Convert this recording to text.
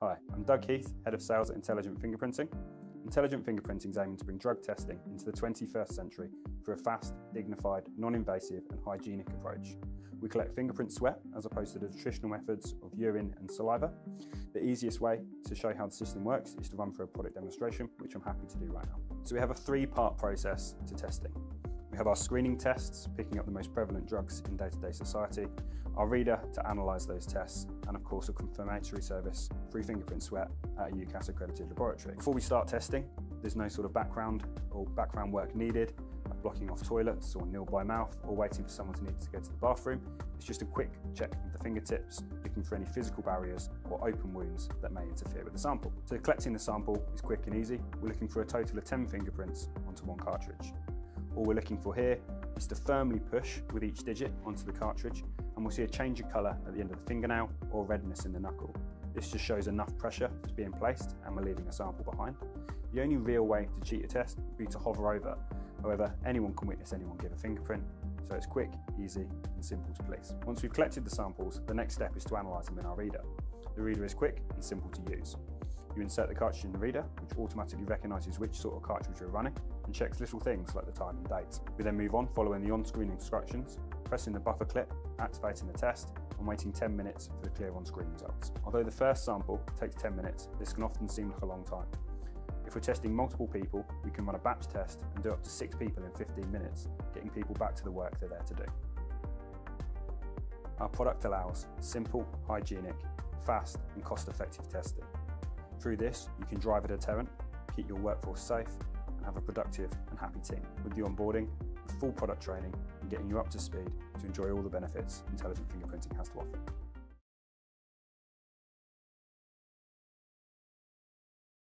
Hi, I'm Doug Heath, Head of Sales at Intelligent Fingerprinting. Intelligent Fingerprinting is aiming to bring drug testing into the 21st century through a fast, dignified, non invasive, and hygienic approach. We collect fingerprint sweat as opposed to the traditional methods of urine and saliva. The easiest way to show how the system works is to run through a product demonstration, which I'm happy to do right now. So, we have a three part process to testing. We have our screening tests, picking up the most prevalent drugs in day to day society, our reader to analyse those tests, and of course, a confirmatory service through fingerprint sweat at a UKAS accredited laboratory. Before we start testing, there's no sort of background or background work needed, like blocking off toilets or nil by mouth or waiting for someone to need to go to the bathroom. It's just a quick check of the fingertips, looking for any physical barriers or open wounds that may interfere with the sample. So collecting the sample is quick and easy. We're looking for a total of 10 fingerprints onto one cartridge. All we're looking for here is to firmly push with each digit onto the cartridge and we'll see a change of colour at the end of the fingernail or redness in the knuckle. This just shows enough pressure is being placed and we're leaving a sample behind. The only real way to cheat a test would be to hover over. However, anyone can witness anyone give a fingerprint, so it's quick, easy and simple to place. Once we've collected the samples, the next step is to analyse them in our reader. The reader is quick and simple to use. You insert the cartridge in the reader, which automatically recognises which sort of cartridge you're running and checks little things like the time and date. We then move on following the on-screen instructions, pressing the buffer clip, activating the test, and waiting 10 minutes for the clear on-screen results. Although the first sample takes 10 minutes, this can often seem like a long time. If we're testing multiple people, we can run a batch test and do up to six people in 15 minutes, getting people back to the work they're there to do. Our product allows simple, hygienic, fast and cost-effective testing. Through this, you can drive a deterrent, keep your workforce safe, have a productive and happy team. With the onboarding, full product training, and getting you up to speed to enjoy all the benefits intelligent fingerprinting has to offer.